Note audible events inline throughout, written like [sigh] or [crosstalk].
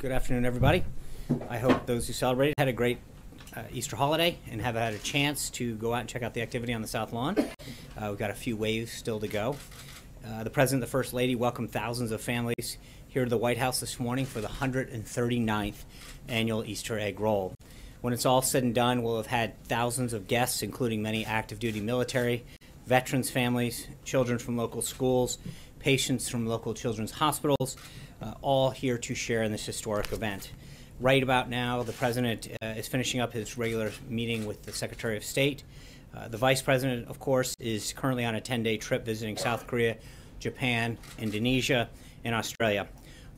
Good afternoon, everybody. I hope those who celebrated had a great uh, Easter holiday and have had a chance to go out and check out the activity on the South Lawn. Uh, we've got a few waves still to go. Uh, the President and the First Lady welcomed thousands of families here to the White House this morning for the 139th annual Easter egg roll. When it's all said and done, we'll have had thousands of guests, including many active duty military, veterans' families, children from local schools, patients from local children's hospitals, uh, all here to share in this historic event. Right about now, the President uh, is finishing up his regular meeting with the Secretary of State. Uh, the Vice President, of course, is currently on a 10 day trip visiting South Korea, Japan, Indonesia, and Australia.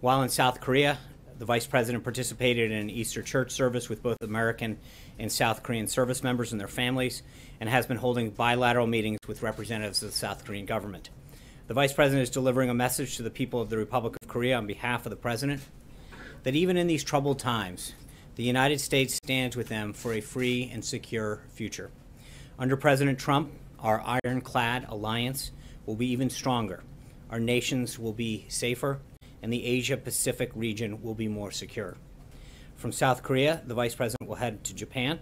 While in South Korea, the Vice President participated in an Easter church service with both American and South Korean service members and their families, and has been holding bilateral meetings with representatives of the South Korean government. The Vice President is delivering a message to the people of the Republic of Korea on behalf of the President that even in these troubled times, the United States stands with them for a free and secure future. Under President Trump, our ironclad alliance will be even stronger. Our nations will be safer, and the Asia Pacific region will be more secure. From South Korea, the Vice President will head to Japan.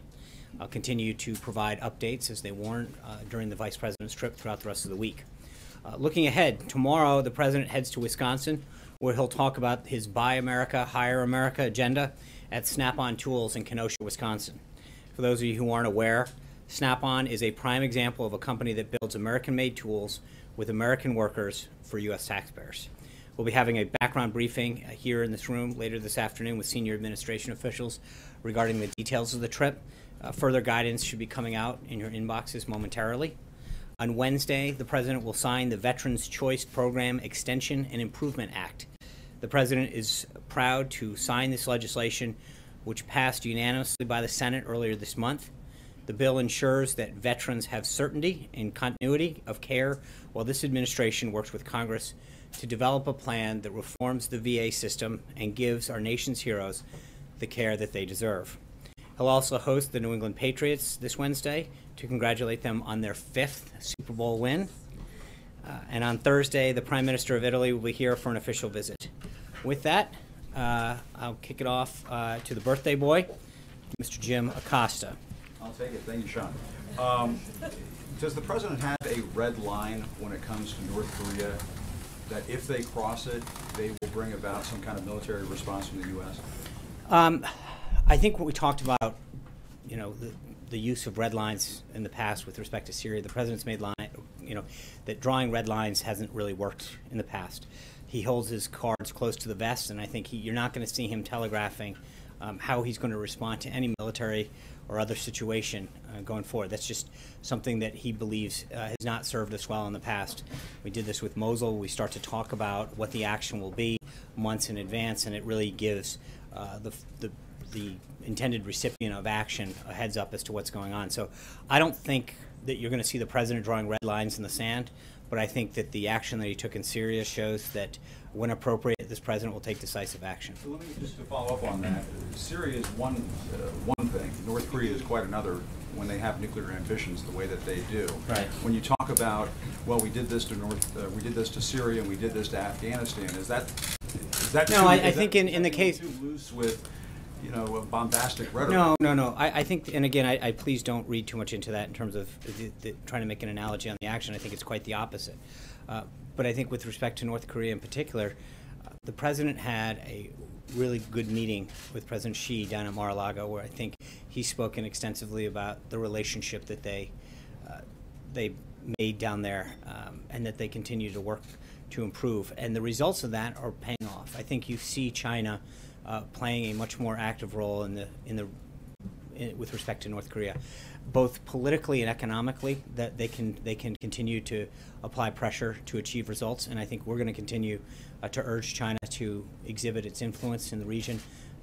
I'll continue to provide updates as they warrant uh, during the Vice President's trip throughout the rest of the week. Uh, looking ahead, tomorrow the President heads to Wisconsin where he'll talk about his Buy America, Hire America agenda at Snap on Tools in Kenosha, Wisconsin. For those of you who aren't aware, Snap on is a prime example of a company that builds American made tools with American workers for U.S. taxpayers. We'll be having a background briefing uh, here in this room later this afternoon with senior administration officials regarding the details of the trip. Uh, further guidance should be coming out in your inboxes momentarily. On Wednesday, the President will sign the Veterans Choice Program Extension and Improvement Act. The President is proud to sign this legislation, which passed unanimously by the Senate earlier this month. The bill ensures that veterans have certainty and continuity of care while this administration works with Congress to develop a plan that reforms the VA system and gives our nation's heroes the care that they deserve. He'll also host the New England Patriots this Wednesday to congratulate them on their fifth Super Bowl win. Uh, and on Thursday, the Prime Minister of Italy will be here for an official visit. With that, uh, I'll kick it off uh, to the birthday boy, Mr. Jim Acosta. I'll take it. Thank you, Sean. Um, does the president have a red line when it comes to North Korea that if they cross it, they will bring about some kind of military response from the U.S.? Um, I think what we talked about, you know, the, the use of red lines in the past with respect to Syria. The president's made line, you know, that drawing red lines hasn't really worked in the past. He holds his cards close to the vest, and I think he, you're not going to see him telegraphing um, how he's going to respond to any military or other situation uh, going forward. That's just something that he believes uh, has not served us well in the past. We did this with Mosul. We start to talk about what the action will be months in advance, and it really gives uh, the, the the intended recipient of action a heads up as to what's going on. So I don't think that you're going to see the president drawing red lines in the sand, but I think that the action that he took in Syria shows that when appropriate, this president will take decisive action. So let me just to follow up on that. Syria is one uh, one thing. North Korea is quite another. When they have nuclear ambitions, the way that they do. Right. When you talk about, well, we did this to North, uh, we did this to Syria, and we did this to Afghanistan. Is that is that no? too, I, I think that, in, in the case too loose with you know, bombastic rhetoric. No, no, no. I, I think, and again, I, I, please don't read too much into that in terms of the, the, trying to make an analogy on the action. I think it's quite the opposite. Uh, but I think with respect to North Korea in particular, uh, the president had a really good meeting with President Xi down at Mar-a-Lago, where I think he's spoken extensively about the relationship that they uh, they made down there, um, and that they continue to work to improve. And the results of that are paying off. I think you see China uh, playing a much more active role in the in the in, with respect to North Korea, both politically and economically. That they can they can continue to apply pressure to achieve results, and I think we're going to continue uh, to urge China to exhibit its influence in the region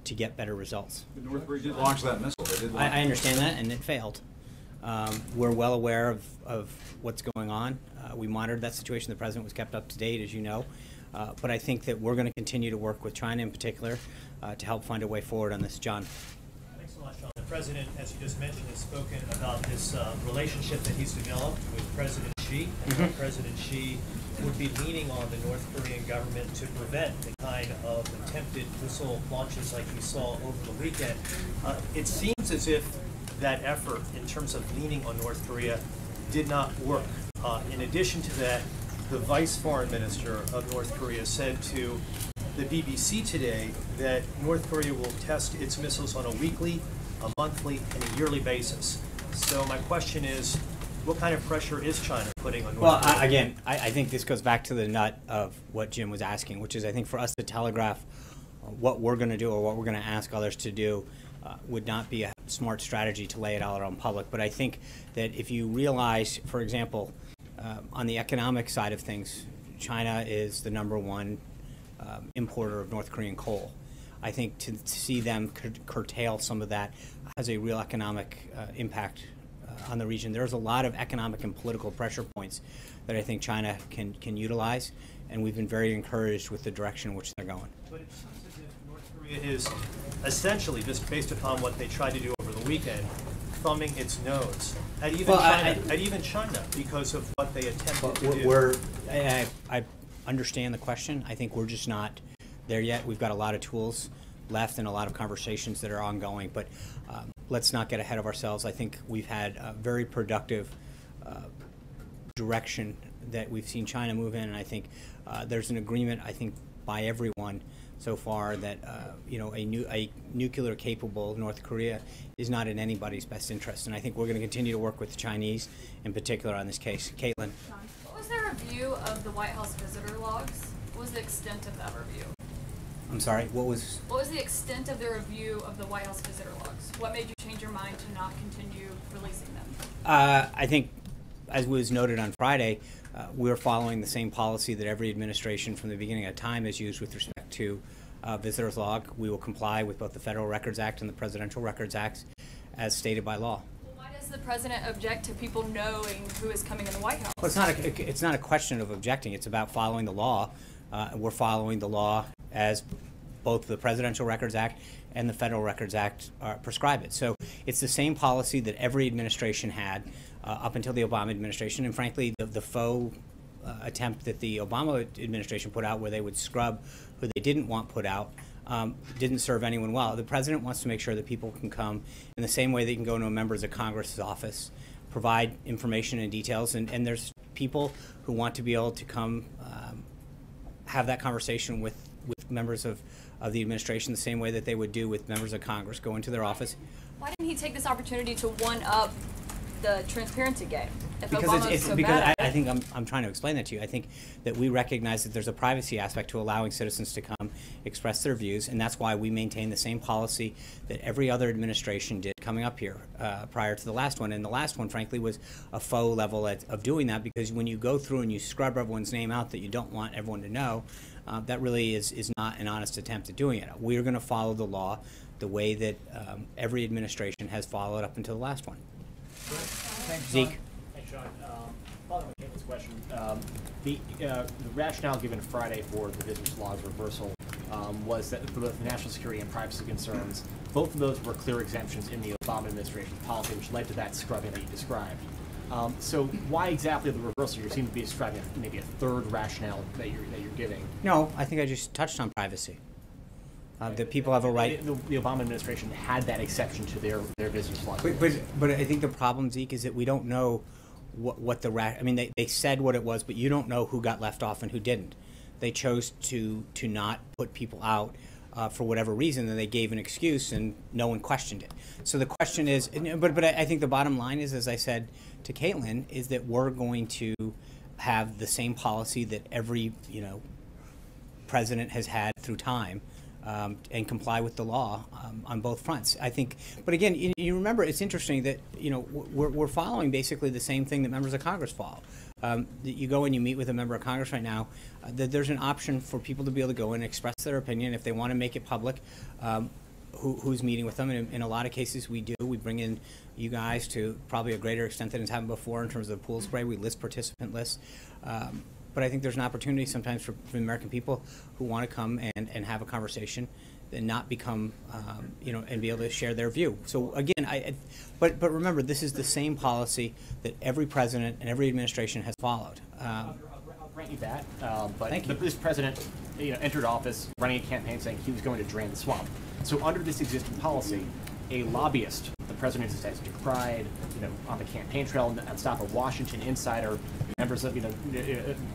to get better results. North Korea did launch that missile. Did launch I, I, understand that, and it failed. Um, we're well aware of, of what's going on. Uh, we monitored that situation. The president was kept up to date, as you know. Uh, but I think that we're going to continue to work with China in particular uh, to help find a way forward on this. John. Thanks a lot, Sean. The president, as you just mentioned, has spoken about this uh, relationship that he's developed with President Xi, and how President Xi would be leaning on the North Korean government to prevent the kind of attempted missile launches like we saw over the weekend. Uh, it seems as if that effort, in terms of leaning on North Korea, did not work. Uh, in addition to that, the vice foreign minister of North Korea said to the BBC today that North Korea will test its missiles on a weekly, a monthly, and a yearly basis. So my question is, what kind of pressure is China putting on North Well, Korea? Well, again, I, I think this goes back to the nut of what Jim was asking, which is I think for us to telegraph uh, what we're going to do or what we're going to ask others to do uh, would not be a smart strategy to lay it all out on public. But I think that if you realize, for example, uh, on the economic side of things, China is the number one um, importer of North Korean coal. I think to, to see them cur- curtail some of that has a real economic uh, impact uh, on the region. There's a lot of economic and political pressure points that I think China can, can utilize, and we've been very encouraged with the direction in which they're going. But it seems as if North Korea is essentially, just based upon what they tried to do over the weekend, thumbing its nose at even Well, China, I- at even China because of what they attempted But to we're, do. we're I, I I understand the question. I think we're just not there yet. We've got a lot of tools left and a lot of conversations that are ongoing. But um, let's not get ahead of ourselves. I think we've had a very productive uh, direction that we've seen China move in, and I think uh, there's an agreement. I think by everyone so far that uh, you know a new a nuclear capable North Korea is not in anybody's best interest, and I think we're going to continue to work with the Chinese in particular on this case. Caitlin. What was their review of the White House visitor logs? What was the extent of that review? I'm sorry, what was, What was the extent of the review of the White House visitor logs? What made you change your mind to not continue releasing them? uh, I think, as was noted on Friday, uh, we're following the same policy that every administration from the beginning of time has used with respect to uh, visitors log. We will comply with both the Federal Records Act and the Presidential Records Act as stated by law. Well, why does the president object to people knowing who is coming in the White House? Well, it's not a, it's not a question of objecting. It's about following the law. Uh, we're following the law as both the Presidential Records Act and the Federal Records Act uh, prescribe it. So it's the same policy that every administration had uh, up until the Obama administration, and frankly, the, the faux uh, attempt that the Obama administration put out, where they would scrub who they didn't want put out, um, didn't serve anyone well. The president wants to make sure that people can come in the same way they can go to a members of Congress's office, provide information and details, and, and there's people who want to be able to come um, have that conversation with, with members of, of the administration the same way that they would do with members of Congress, go into their office. Why didn't he take this opportunity to one up the transparency game? If Because it's, it's so because I, I think I'm, I'm trying to explain that to you. I think that we recognize that there's a privacy aspect to allowing citizens to come express their views, and that's why we maintain the same policy that every other administration did coming up here uh, prior to the last one. And the last one, frankly, was a faux level at, of doing that because when you go through and you scrub everyone's name out that you don't want everyone to know, uh, that really is, is not an honest attempt at doing it. We're going to follow the law the way that um, every administration has followed up until the last one. Zeke. Hey, Sean. Um, Following Caitlin's question, um, the uh, the rationale given Friday for the visitor logs' reversal um, was that for both national security and privacy concerns, both of those were clear exemptions in the Obama administration's policy, which led to that scrubbing that you described. Um, So why exactly the reversal? You seem to be describing maybe a third rationale that you're that you're giving. No, I think I just touched on privacy. Uh, that people have a right. The, the Obama administration had that exception to their their visitors log. But, but, but I think the problem, Zeke, is that we don't know what, what the ra- I mean, they, they said what it was, but you don't know who got left off and who didn't. They chose to to not put people out uh, for whatever reason, and they gave an excuse, and no one questioned it. So the question is, but but I I think the bottom line is, as I said to Caitlin, is that we're going to have the same policy that every you know president has had through time um, and comply with the law um, on both fronts. I think, but again, you, you remember it's interesting that you know we're, we're following basically the same thing that members of Congress follow. Um, that you go and you meet with a member of Congress right now, uh, that there's an option for people to be able to go and express their opinion if they want to make it public. Um, who, who's meeting with them? And in, in a lot of cases, we do. We bring in you guys to probably a greater extent than has happened before in terms of the pool spray. We list participant lists. Um, but I think there's an opportunity sometimes for, for American people who want to come and, and have a conversation and not become, um, you know, and be able to share their view. So again, I, I- but, but remember, this is the same policy that every president and every administration has followed. Um, grant you that, um, but Thank you. this president, you know, entered office running a campaign saying he was going to drain the swamp. So under this existing policy, a lobbyist, president has decried, you know, on the campaign trail and stop a Washington insider, members of, you know,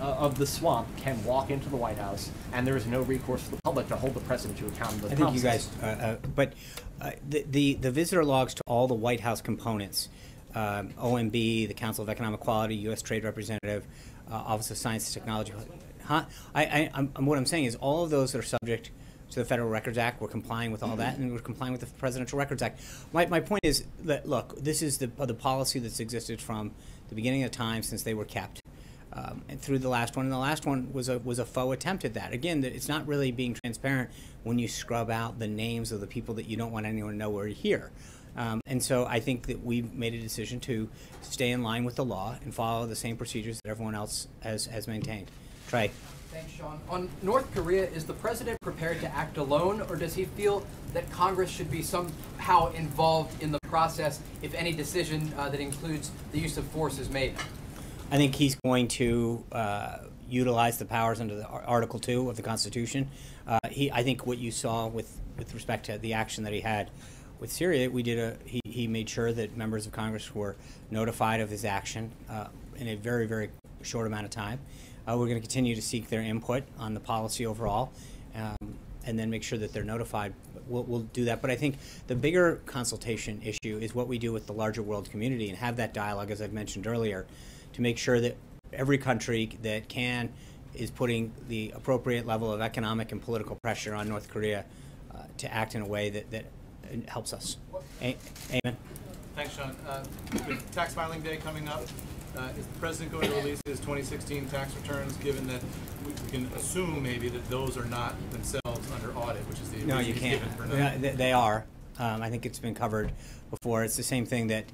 uh, of the swamp can walk into the White House, and there is no recourse for the public to hold the president to account. I think you guys, uh, uh, but uh, the, the the visitor logs to all the White House components, um, OMB, the Council of Economic Quality, U.S. Trade Representative, uh, Office of Science and Technology. Huh? I, I, I'm, what I'm saying is all of those that are subject to the Federal Records Act, we're complying with all that, and we're complying with the Presidential Records Act. My, my point is that look, this is the the policy that's existed from the beginning of time since they were kept um, and through the last one. And the last one was a was a faux attempt at that. Again, that it's not really being transparent when you scrub out the names of the people that you don't want anyone to know were here. Um, and so I think that we've made a decision to stay in line with the law and follow the same procedures that everyone else has has maintained. Trey. Thanks, Sean. On North Korea, is the president prepared to act alone, or does he feel that Congress should be somehow involved in the process if any decision uh, that includes the use of force is made? I think he's going to uh, utilize the powers under the Article Two of the Constitution. Uh, he, I think, what you saw with with respect to the action that he had with Syria, we did a. He, he made sure that members of Congress were notified of his action uh, in a very very short amount of time. Uh, we're going to continue to seek their input on the policy overall. Um, and then make sure that they're notified. We'll, we'll do that. But I think the bigger consultation issue is what we do with the larger world community and have that dialogue, as I've mentioned earlier, to make sure that every country that can is putting the appropriate level of economic and political pressure on North Korea uh, to act in a way that, that helps us. A- Amen. Thanks, Sean. Uh, tax filing day coming up, uh, is the president going to release his 2016 tax returns, given that we can assume maybe that those are not themselves under audit, which is the No, you can't. given for Yeah, not- they, they are. Um, I think it's been covered before. It's the same thing that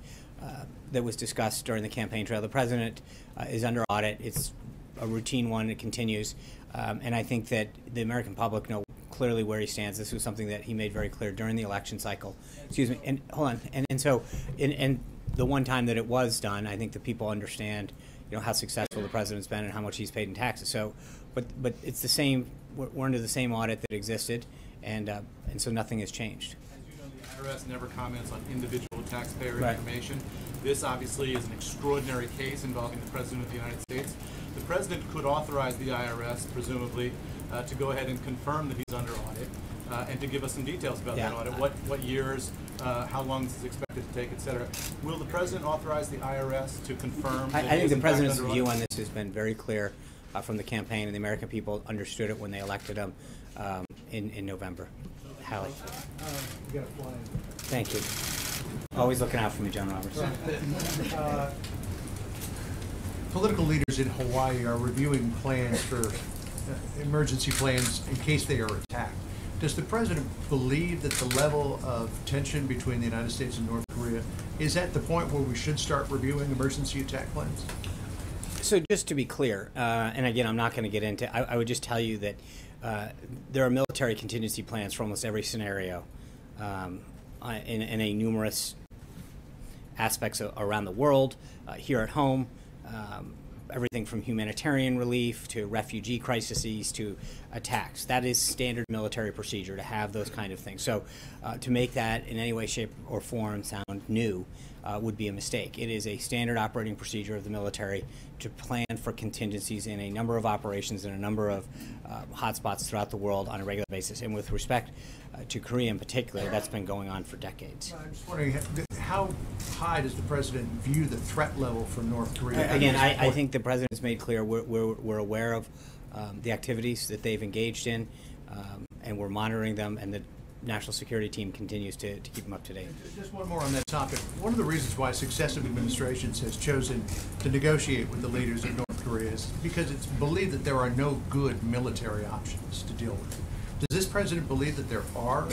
uh, that was discussed during the campaign trail. The president uh, is under audit. It's a routine one. It continues, um, and I think that the American public know clearly where he stands. This was something that he made very clear during the election cycle. Excuse me. And hold on. And and so and, and the one time that it was done, I think the people understand, you know, how successful the president's been and how much he's paid in taxes. So, but but it's the same. We're, we're under the same audit that existed, and uh, and so nothing has changed. As you know, the IRS never comments on individual taxpayer Right. information. This obviously is an extraordinary case involving the President of the United States. The President could authorize the IRS, presumably, uh, to go ahead and confirm that he's under audit, uh, and to give us some details about that audit, what, what years, uh, how long this is expected to take, et cetera. Will the President authorize the IRS to confirm I, that I think the president's view on this has been very clear uh, from the campaign, and the American people understood it when they elected him um, in in November. Hallie. Thank you. Always looking out for me, John Roberts. Uh, Political leaders in Hawaii are reviewing plans for uh, emergency plans in case they are attacked. Does the president believe that the level of tension between the United States and North Korea is at the point where we should start reviewing emergency attack plans? So just to be clear, uh, and again, I'm not going to get into. I, I would just tell you that uh, there are military contingency plans for almost every scenario, um, uh, in, in a numerous aspects a- around the world, uh, here at home, um, everything from humanitarian relief to refugee crises to attacks. That is standard military procedure to have those kind of things. So uh, to make that in any way, shape, or form sound new uh, would be a mistake. It is a standard operating procedure of the military to plan for contingencies in a number of operations in a number of uh, hotspots throughout the world on a regular basis. And with respect uh, to Korea in particular, that's been going on for decades. I'm just wondering, how high does the president view the threat level from North Korea? Again, I, I think the president has made clear we're, we're, we're aware of um, the activities that they've engaged in, um, and we're monitoring them, and the national security team continues to, to keep them up to date. Just one more on that topic. One of the reasons why successive administrations has chosen to negotiate with the leaders of North Korea is because it's believed that there are no good military options to deal with. Does this president believe that there are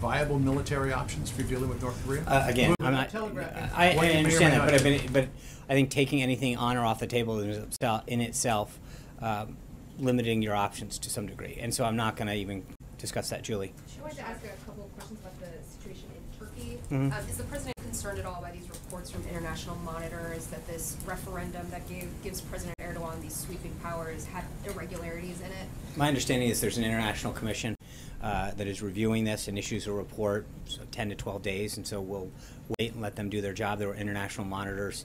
viable military options for dealing with North Korea? Uh, again, I'm not. I, I what you may or understand that, but, I've been, but I think taking anything on or off the table itself, in itself um, limiting your options to some degree. And so I'm not going to even discuss that, Julie. I wanted to ask a couple of questions about the situation in Turkey. Mhm. Um, is the president concerned at all by these reports from international monitors that this referendum that gave, gives President Erdogan these sweeping powers had irregularities in it? My understanding is there's an international commission uh, that is reviewing this and issues a report, so 10 to 12 days, and so we'll wait and let them do their job. There were international monitors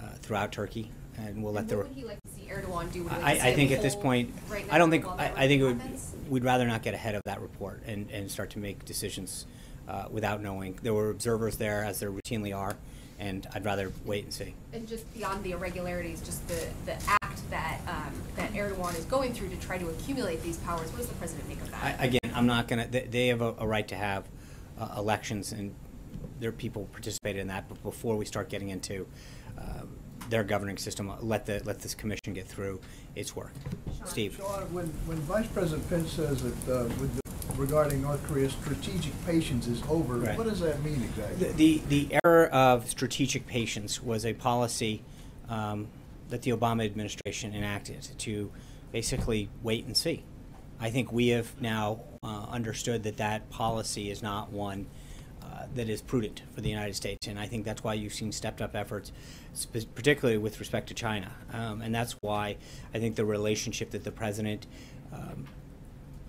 uh, throughout Turkey, and we'll let And the. would he like to see Erdogan do? Would he like I, I think at this point, I don't think, I, I think it would, we'd rather not get ahead of that report and, and start to make decisions uh, without knowing. There were observers there, as there routinely are, and I'd rather wait and see. And just beyond the irregularities, just the, the act that, um, that Erdogan is going through to try to accumulate these powers, what does the president make of that? I, again, I'm not gonna, they, they have a, a right to have uh, elections and their people participated in that, but before we start getting into um, their governing system, uh, let the, let this commission get through its work. Steve? Sean, when, when Vice President Pence says that, uh, with the- regarding North Korea, strategic patience is over, Right. what does that mean exactly? the, the era of strategic patience was a policy um, that the Obama administration enacted to basically wait and see. I think we have now uh, understood that that policy is not one uh, that is prudent for the United States, and I think that's why you've seen stepped up efforts, particularly with respect to China. Um, and that's why I think the relationship that the president um,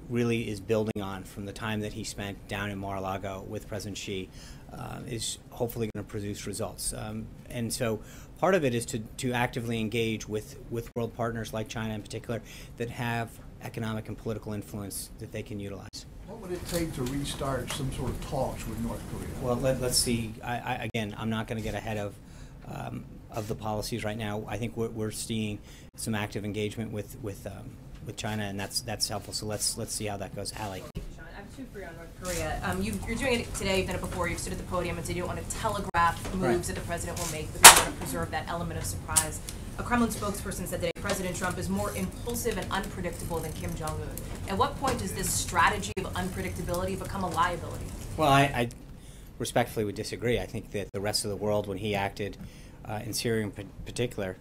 really is building on from the time that he spent down in Mar-a-Lago with President Xi uh, is hopefully going to produce results. Um, and so part of it is to, to actively engage with, with world partners like China in particular that have economic and political influence that they can utilize. What would it take to restart some sort of talks with North Korea? Well, let, let's see. I, I, again, I'm not going to get ahead of um, of the policies right now. I think we're, we're seeing some active engagement with with um, with China, and that's that's helpful. So let's let's see how that goes. Allie. Sean, I have two for you on North Korea. Um, you, you're doing it today, you've done it before, you've stood at the podium and said you don't want to telegraph moves Right. that the president will make, but you want to preserve that element of surprise. A Kremlin spokesperson said that President Trump is more impulsive and unpredictable than Kim Jong-un. At what point does this strategy of unpredictability become a liability? Well, I, I respectfully would disagree. I think that the rest of the world, when he acted uh, in Syria in pa- particular,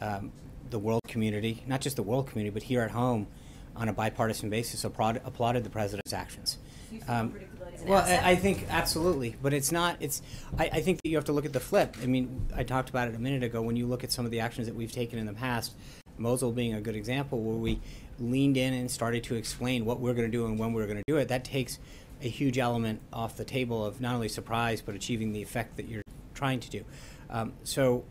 um, the world community, not just the world community, but here at home, on a bipartisan basis, applaud, applauded the president's actions. You Um, unpredictability as an well, asset? I, I think absolutely, but it's not. It's. I, I think that you have to look at the flip. I mean, I talked about it a minute ago. When you look at some of the actions that we've taken in the past, Mosul being a good example, where we leaned in and started to explain what we're going to do and when we're going to do it. That takes a huge element off the table of not only surprise but achieving the effect that you're trying to do. Um, so,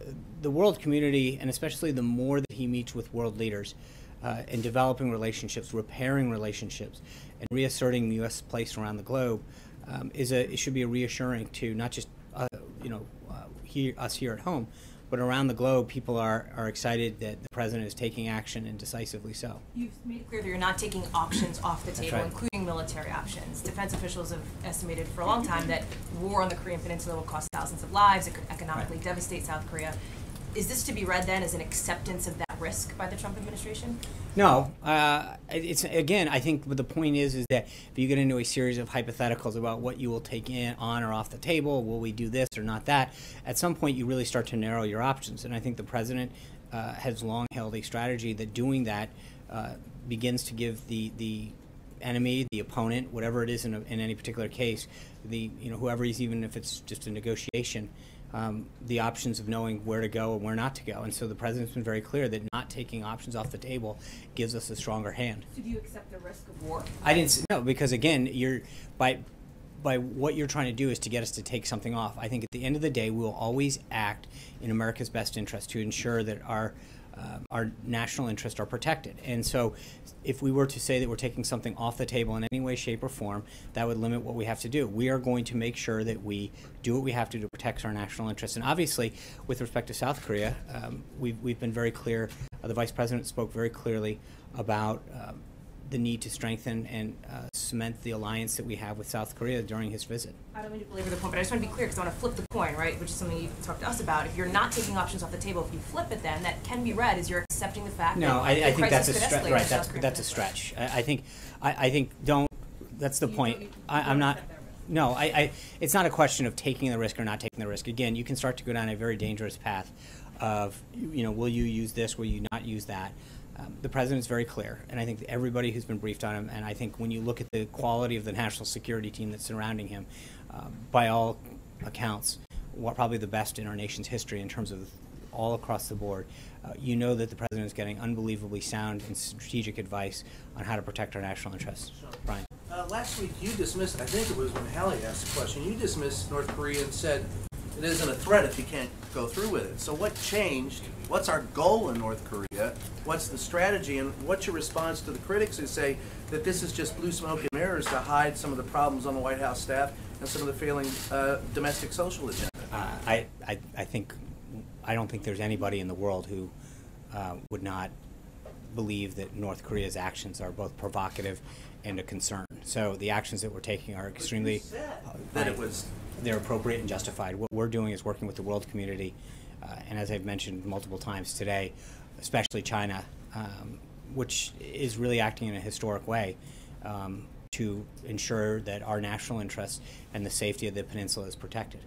uh, the world community, and especially the more that he meets with world leaders, uh, and developing relationships, repairing relationships, and reasserting the U.S. place around the globe, um, is a it should be a reassuring to not just uh, you know uh, here us here at home, but around the globe. People are are excited that the president is taking action and decisively so. You've made it clear that you're not taking options off the table, right. including military options. Defense officials have estimated for a long time that war on the Korean Peninsula will cost thousands of lives. It could economically Right. devastate South Korea. Is this to be read then as an acceptance of that risk by the Trump administration? No, uh, it's again. I think the point is is that if you get into a series of hypotheticals about what you will take in on or off the table, will we do this or not that? At some point, you really start to narrow your options, and I think the president uh, has long held a strategy that doing that uh, begins to give the the enemy, the opponent, whatever it is in, a, in any particular case, the you know whoever he's even if it's just a negotiation, um, the options of knowing where to go and where not to go. And so the president's been very clear that not taking options off the table gives us a stronger hand. So do you accept the risk of war? I didn't no because again you're by by what you're trying to do is to get us to take something off. I think at the end of the day we will always act in America's best interest to ensure that our uh, our national interests are protected. And so, if we were to say that we're taking something off the table in any way, shape, or form, that would limit what we have to do. We are going to make sure that we do what we have to to protect our national interests. And obviously, with respect to South Korea, um, we've, we've been very clear. Uh, the vice president spoke very clearly about um, the need to strengthen and uh, cement the alliance that we have with South Korea during his visit. I don't mean to belabor the point, but I just want to be clear because I want to flip the coin, right? Which is something you've talked to us about. If you're not taking options off the table, if you flip it, then that can be read as you're accepting the fact No, that I, the I think that's a crisis could stretch. escalate Right, that's that's a stretch. I, I think I, I think don't. That's the You point. don't- you I, don't I'm not. accept that risk. No, I, I. It's not a question of taking the risk or not taking the risk. Again, you can start to go down a very dangerous path of, you know, will you use this? Will you not use that? Um, the president's very clear, and I think everybody who's been briefed on him, and I think when you look at the quality of the national security team that's surrounding him, um, by all accounts, what probably the best in our nation's history in terms of all across the board. Uh, you know that the president is getting unbelievably sound and strategic advice on how to protect our national interests. Brian. Uh, last week, you dismissed, I think it was when Hallie asked the question, you dismissed North Korea and said it isn't a threat if you can't go through with it. So what changed? What's our goal in North Korea? What's the strategy? And what's your response to the critics who say that this is just blue smoke and mirrors to hide some of the problems on the White House staff and some of the failing uh, domestic social agenda? Uh, I, I, I think, I don't think there's anybody in the world who uh, would not believe that North Korea's actions are both provocative and a concern. So the actions that we're taking are extremely. uh, that it was- They're appropriate and justified. What we're doing is working with the world community, uh, and as I've mentioned multiple times today, especially China, um, which is really acting in a historic way. Um, to ensure that our national interests and the safety of the peninsula is protected.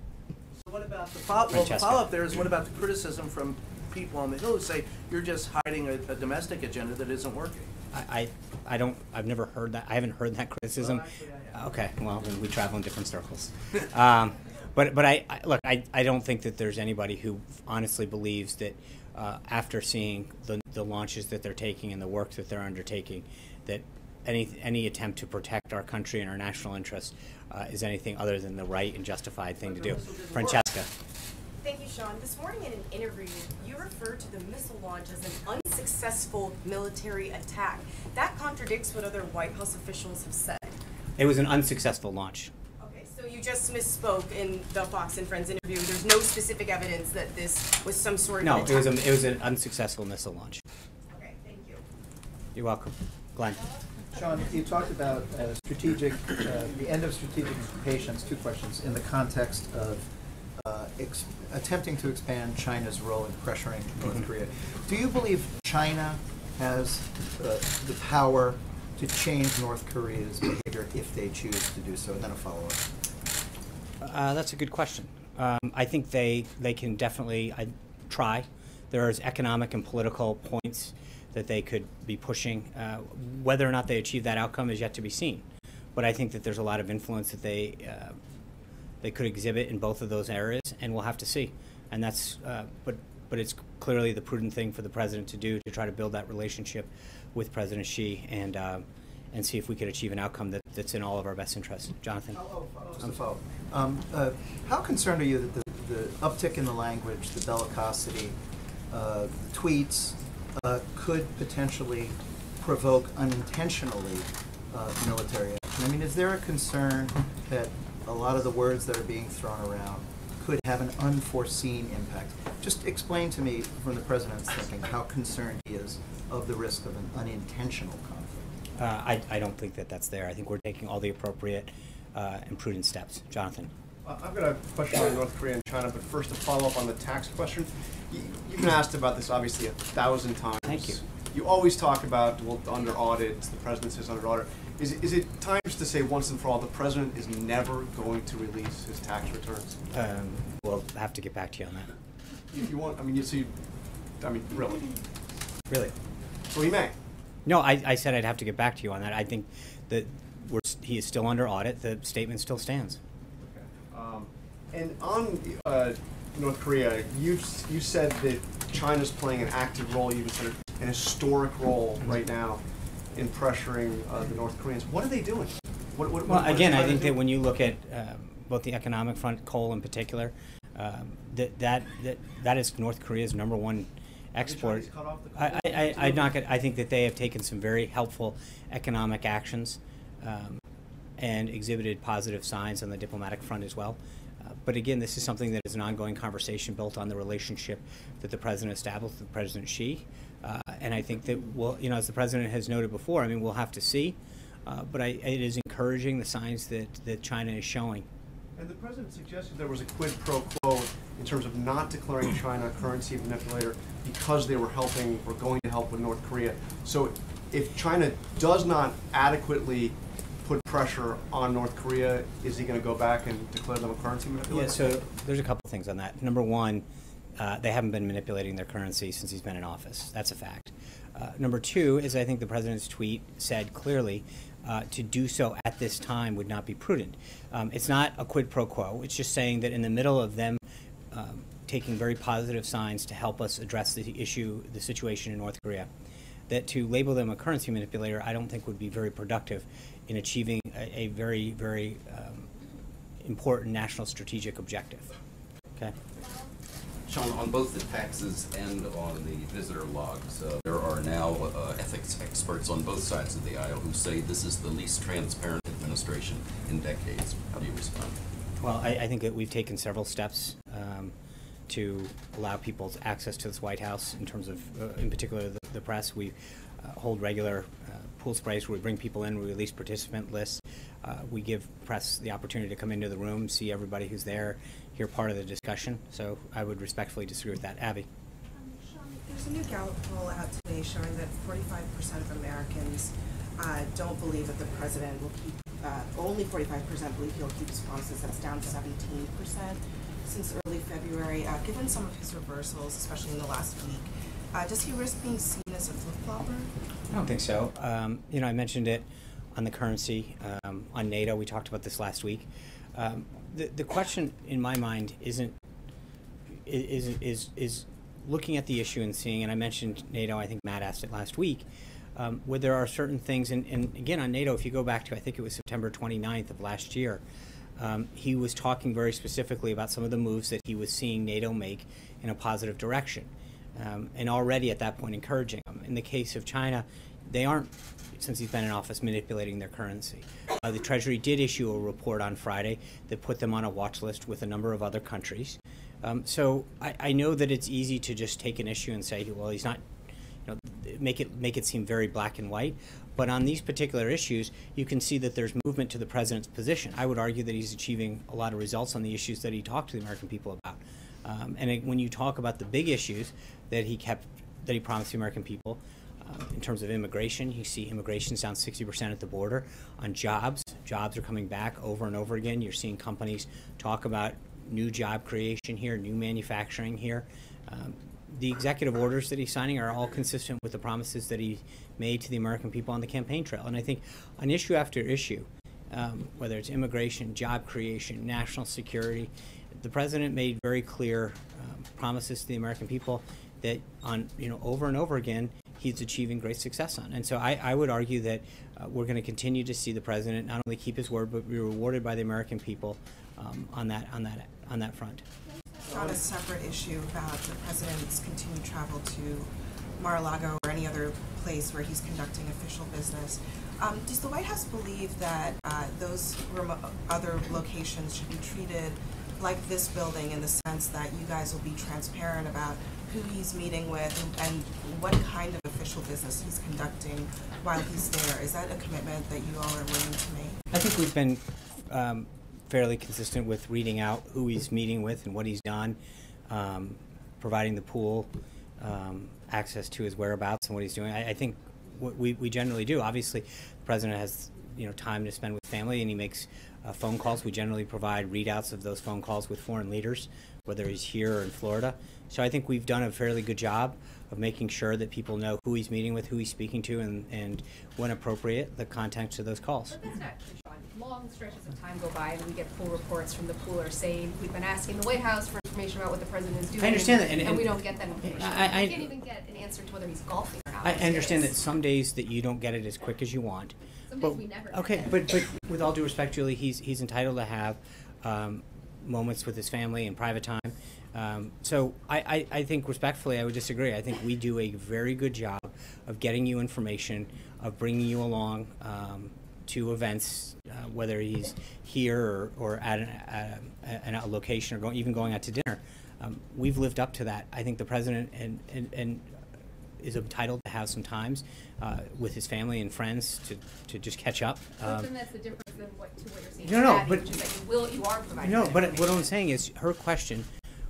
What about the follow, well, the Francesca. follow-up there is what about the criticism from people on the Hill who say you're just hiding a, a domestic agenda that isn't working? I, I, I don't, I've never heard that, I haven't heard that criticism. Well, actually, I have. Okay, well, we travel in different circles. [laughs] Um, but, but I, I, look, I, I don't think that there's anybody who honestly believes that, uh, after seeing the, the launches that they're taking and the work that they're undertaking, that any, any attempt to protect our country and our national interests, uh, is anything other than the right and justified thing to do. Francesca. Thank you, Sean. This morning in an interview, you referred to the missile launch as an unsuccessful military attack. That contradicts what other White House officials have said. It was an unsuccessful launch. Okay, so you just misspoke in the Fox and Friends interview. There's no specific evidence that this was some sort of No, an it was, a, it was an unsuccessful missile launch. Okay, thank you. You're welcome. Glenn. Sean, you talked about uh, strategic, uh, the end of strategic patience, two questions, in the context of uh, ex- attempting to expand China's role in pressuring North Mhm. Korea. Do you believe China has uh, the power to change North Korea's behavior if they choose to do so? And then a follow-up. Uh, that's a good question. Um, I think they they can definitely I, try. There's economic and political points that they could be pushing. Uh, whether or not they achieve that outcome is yet to be seen. But I think that there's a lot of influence that they uh, they could exhibit in both of those areas, and we'll have to see. And that's uh, but but it's clearly the prudent thing for the president to do to try to build that relationship with President Xi and. And see if we could achieve an outcome that, that's in all of our best interests. Jonathan. Just a follow. Um, uh, how concerned are you that the, the uptick in the language, the bellicosity, uh, the tweets, uh, could potentially provoke unintentionally uh, military action? I mean, is there a concern that a lot of the words that are being thrown around could have an unforeseen impact? Just explain to me, from the president's thinking, how concerned he is of the risk of an unintentional conflict. Uh, I, I don't think that that's there. I think we're taking all the appropriate uh, and prudent steps. Jonathan. Uh, I've got a question on North Korea and China, but first to follow up on the tax question. You- You've been asked about this obviously a thousand times. Thank you. You always talk about, well, under audit, the president says under audit. Is, it- is it time just to say once and for all, the president is never going to release his tax returns? Um, we'll have to get back to you on that. You, you want, I mean, you see, I mean, really? Really? So he may. No, I, I said I'd have to get back to you on that. I think that we're, he is still under audit. The statement still stands. Um, and on uh, North Korea, you you said that China's playing an active role, you said an historic role right now in pressuring uh, the North Koreans. What are they doing? What, what, Well, what again, I think that when you look at um, both the economic front, coal in particular, um, that, that that that is North Korea's number one export. Chinese cut off the I, I, I, not I think that they have taken some very helpful economic actions um, and exhibited positive signs on the diplomatic front as well. Uh, but again, this is something that is an ongoing conversation built on the relationship that the president established with President Xi. Uh, and I think that, well, you know, as the president has noted before, I mean, we'll have to see. Uh, but I, it is encouraging the signs that, that China is showing. And the president suggested there was a quid pro quo in terms of not declaring [clears throat] China a currency manipulator because they were helping or going to help with North Korea. So if China does not adequately put pressure on North Korea, is he going to go back and declare them a currency manipulator? Yeah, so there's a couple things on that. Number one, uh, they haven't been manipulating their currency since he's been in office. That's a fact. Uh, number two is I think the president's tweet said clearly uh, to do so at this time would not be prudent. Um, it's not a quid pro quo. It's just saying that in the middle of them um, taking very positive signs to help us address the issue, the situation in North Korea, that to label them a currency manipulator, I don't think would be very productive in achieving a, a very, very um, important national strategic objective. Okay. Sean, on both the taxes and on the visitor logs, uh, there are now uh, ethics experts on both sides of the aisle who say this is the least transparent administration in decades. How do you respond? Well, I, I think that we've taken several steps um, to allow people's access to this White House in terms of, uh, in particular, the, the press. We uh, hold regular uh, pool sprays where we bring people in, we release participant lists. Uh, we give press the opportunity to come into the room, see everybody who's there, hear part of the discussion. So I would respectfully disagree with that. Abby. There's a new Gallup poll out today showing that 45% of Americans uh, don't believe that the president will keep, uh, only 45% believe he'll keep his promises. That's down 17% since early February. Uh, given some of his reversals, especially in the last week, uh, does he risk being seen as a flip-flopper? I don't think so. Um, you know, I mentioned it on the currency, um, on NATO. We talked about this last week. Um, the, the question in my mind isn't is is is looking at the issue and seeing. And I mentioned NATO. I think Matt asked it last week. Um, where there are certain things, and, and again on NATO, if you go back to I think it was September 29th of last year, um, he was talking very specifically about some of the moves that he was seeing NATO make in a positive direction, um, and already at that point encouraging them. In the case of China, they aren't, since he's been in office, manipulating their currency. Uh, the Treasury did issue a report on Friday that put them on a watch list with a number of other countries. Um, so I, I know that it's easy to just take an issue and say, well, he's not you know, make it make it seem very black and white. But on these particular issues, you can see that there's movement to the president's position. I would argue that he's achieving a lot of results on the issues that he talked to the American people about. Um, and it, when you talk about the big issues that he kept, that he promised the American people, uh, in terms of immigration, you see immigration down 60% at the border. On jobs, jobs are coming back over and over again. You're seeing companies talk about new job creation here, new manufacturing here. Um, the executive orders that he's signing are all consistent with the promises that he made to the American people on the campaign trail. And I think on issue after issue, um, whether it's immigration, job creation, national security, the president made very clear um, promises to the American people that on you know over and over again he's achieving great success on. And so I, I would argue that uh, we're going to continue to see the president not only keep his word but be rewarded by the American people um, on that on that on that front. On a separate issue about the president's continued travel to Mar-a-Lago or any other place where he's conducting official business. Um, does the White House believe that uh, those other locations should be treated like this building in the sense that you guys will be transparent about who he's meeting with and, and what kind of official business he's conducting while he's there? Is that a commitment that you all are willing to make? I think we've been um, fairly consistent with reading out who he's meeting with and what he's done, um, providing the pool um, access to his whereabouts and what he's doing. I, I think what we, we generally do. Obviously, the president has you know time to spend with family, and he makes uh, phone calls. We generally provide readouts of those phone calls with foreign leaders, whether he's here or in Florida. So I think we've done a fairly good job of making sure that people know who he's meeting with, who he's speaking to, and, and when appropriate, the context of those calls. But that's not. Long stretches of time go by and we get pool reports from the pooler saying, we've been asking the White House for information about what the president is doing. I understand that, and- And we don't get that information. I- I- We can't even get an answer to whether he's golfing or not. I understand that some days that you don't get it as quick as you want. Some but, days we never get Okay, it. but but with all due respect, Julie, he's he's entitled to have um, moments with his family and private time. Um, so I, I, I think respectfully, I would disagree. I think we do a very good job of getting you information, of bringing you along um, to events, uh, whether he's here or, or at, an, at a, at a location or going, even going out to dinner. Um, we've lived up to that. I think the president and, and, and is entitled to have some times uh, with his family and friends to, to just catch up. Um, then that's the difference than what, to what you're saying. No, no, Abby, but- Which is that you will, you are providing. no, but what I'm saying is her question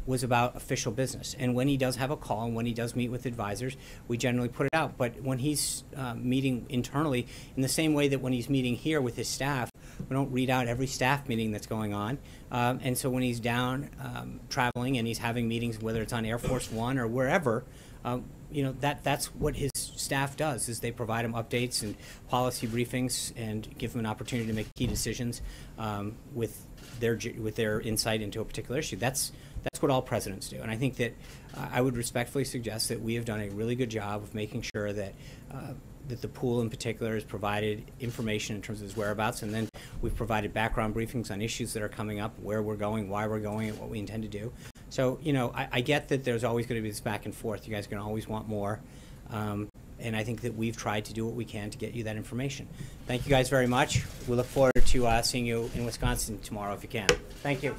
was about official business. And when he does have a call and when he does meet with advisors, we generally put it out. But when he's uh, meeting internally, in the same way that when he's meeting here with his staff, we don't read out every staff meeting that's going on. Um, and so when he's down um, traveling and he's having meetings, whether it's on Air Force One or wherever, um, you know, that, that's what his staff does, is they provide him updates and policy briefings and give him an opportunity to make key decisions um, with their, with their insight into a particular issue. That's, that's what all presidents do. And I think that uh, I would respectfully suggest that we have done a really good job of making sure that, uh, that the pool in particular has provided information in terms of his whereabouts. And then we've provided background briefings on issues that are coming up, where we're going, why we're going, and what we intend to do. So, you know, I, I get that there's always going to be this back and forth. You guys are going to always want more. Um, and I think that we've tried to do what we can to get you that information. Thank you guys very much. We look forward to uh, seeing you in Wisconsin tomorrow if you can. Thank you.